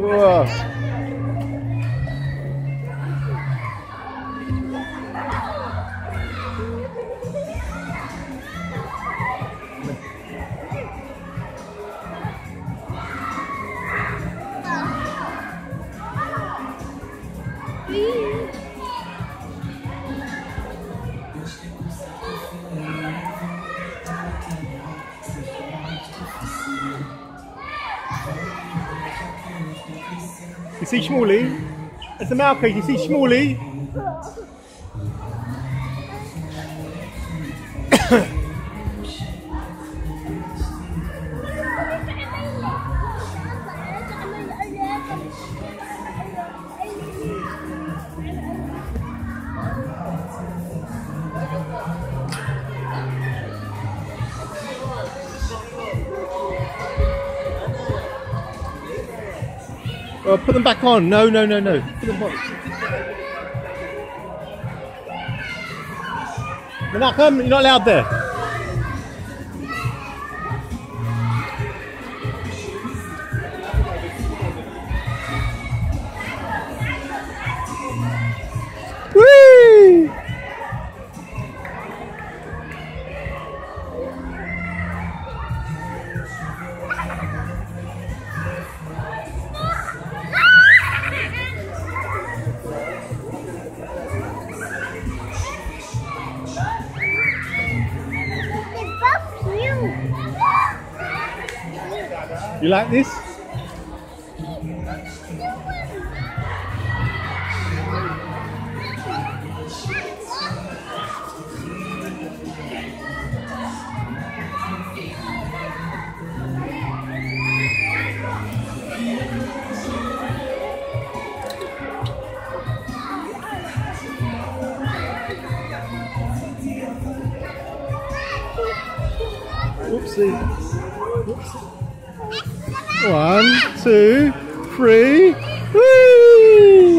Whoa. You see Schmoolie? It's a Malky, you see Schmoolie? Put them back on. No, no, no, no. Put them back. You're not allowed there. You like this? Oopsie. One, two, three. Whee!